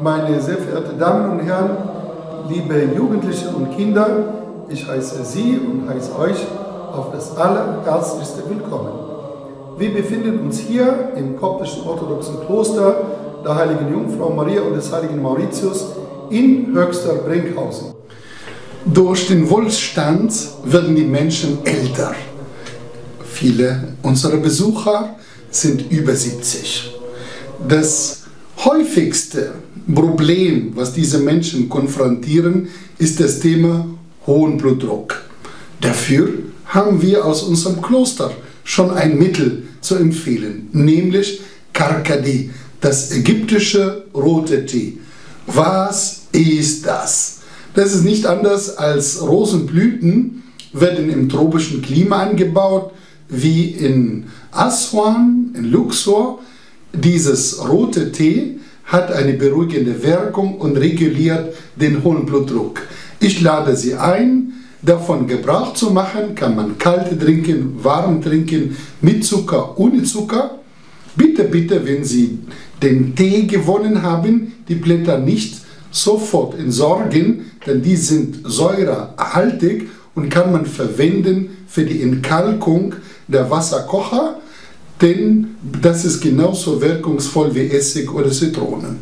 Meine sehr verehrten Damen und Herren, liebe Jugendliche und Kinder, ich heiße Sie und heiße euch auf das allerherzlichste Willkommen. Wir befinden uns hier im koptischen orthodoxen Kloster der heiligen Jungfrau Maria und des heiligen Mauritius in Höchster Brinkhausen. Durch den Wohlstand werden die Menschen älter. Viele unserer Besucher sind über 70. Das häufigste Problem, was diese Menschen konfrontieren, ist das Thema hohen Blutdruck. Dafür haben wir aus unserem Kloster schon ein Mittel zu empfehlen, nämlich Karkadi, das ägyptische rote Tee. Was ist das? Das ist nicht anders als Rosenblüten, werden im tropischen Klima angebaut, wie in Aswan, in Luxor. Dieses rote Tee hat eine beruhigende Wirkung und reguliert den hohen Blutdruck. Ich lade Sie ein, davon Gebrauch zu machen. Kann man kalt trinken, warm trinken, mit Zucker, ohne Zucker. Bitte, bitte, wenn Sie den Tee gewonnen haben, die Blätter nicht sofort entsorgen, denn die sind säurehaltig und kann man verwenden für die Entkalkung der Wasserkocher, denn das ist genauso wirkungsvoll wie Essig oder Zitronen.